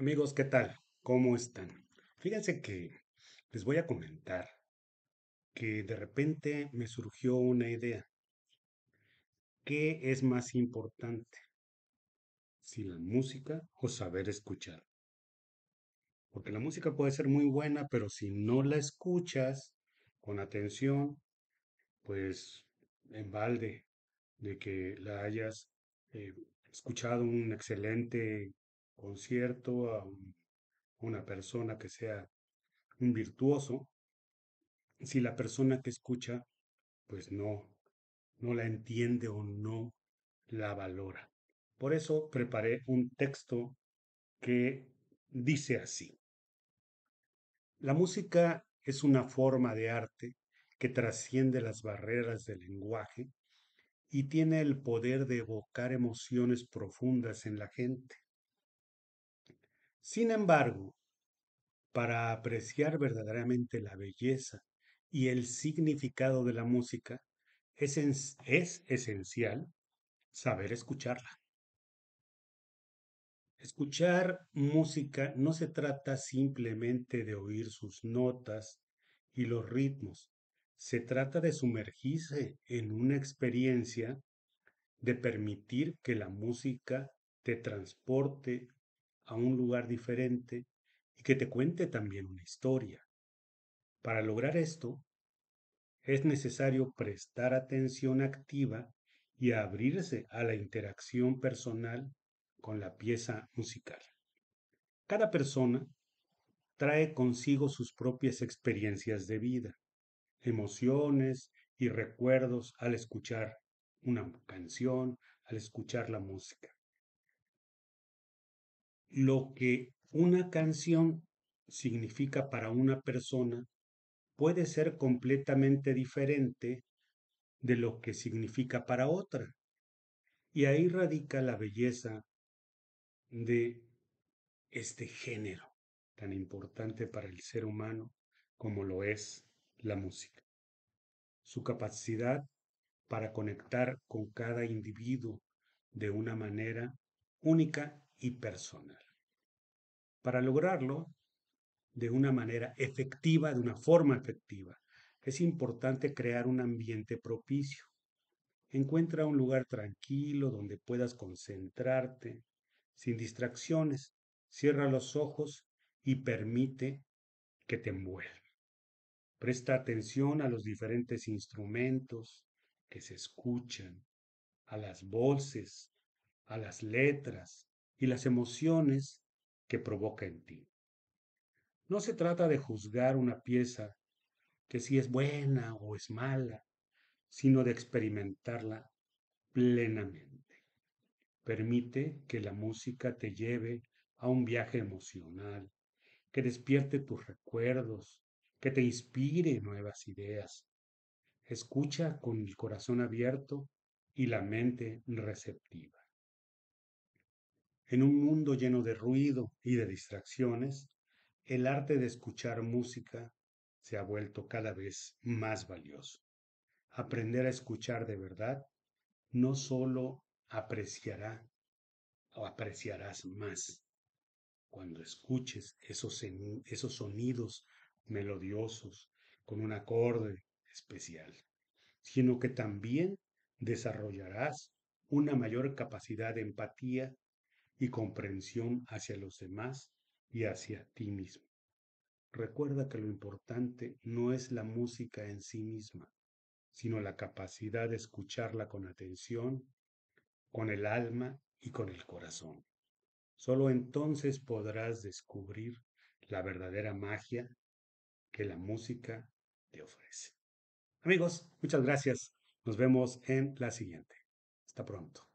Amigos, ¿qué tal? ¿Cómo están? Fíjense que les voy a comentar que de repente me surgió una idea. ¿Qué es más importante? Si la música o saber escuchar. Porque la música puede ser muy buena, pero si no la escuchas con atención, pues en balde de que la hayas eh, escuchado un excelente concierto a una persona que sea un virtuoso, si la persona que escucha pues no, no la entiende o no la valora. Por eso preparé un texto que dice así. La música es una forma de arte que trasciende las barreras del lenguaje y tiene el poder de evocar emociones profundas en la gente. Sin embargo, para apreciar verdaderamente la belleza y el significado de la música, es, es esencial saber escucharla. Escuchar música no se trata simplemente de oír sus notas y los ritmos, se trata de sumergirse en una experiencia, de permitir que la música te transporte a un lugar diferente y que te cuente también una historia. Para lograr esto, es necesario prestar atención activa y abrirse a la interacción personal con la pieza musical. Cada persona trae consigo sus propias experiencias de vida emociones y recuerdos al escuchar una canción, al escuchar la música. Lo que una canción significa para una persona puede ser completamente diferente de lo que significa para otra. Y ahí radica la belleza de este género tan importante para el ser humano como lo es la música. Su capacidad para conectar con cada individuo de una manera única y personal. Para lograrlo de una manera efectiva, de una forma efectiva, es importante crear un ambiente propicio. Encuentra un lugar tranquilo donde puedas concentrarte, sin distracciones. Cierra los ojos y permite que te envuelva. Presta atención a los diferentes instrumentos que se escuchan, a las voces, a las letras y las emociones que provoca en ti. No se trata de juzgar una pieza que si es buena o es mala, sino de experimentarla plenamente. Permite que la música te lleve a un viaje emocional, que despierte tus recuerdos, que te inspire nuevas ideas. Escucha con el corazón abierto y la mente receptiva. En un mundo lleno de ruido y de distracciones, el arte de escuchar música se ha vuelto cada vez más valioso. Aprender a escuchar de verdad no solo apreciará o apreciarás más cuando escuches esos, esos sonidos melodiosos, con un acorde especial, sino que también desarrollarás una mayor capacidad de empatía y comprensión hacia los demás y hacia ti mismo. Recuerda que lo importante no es la música en sí misma, sino la capacidad de escucharla con atención, con el alma y con el corazón. Solo entonces podrás descubrir la verdadera magia que la música te ofrece. Amigos, muchas gracias. Nos vemos en la siguiente. Hasta pronto.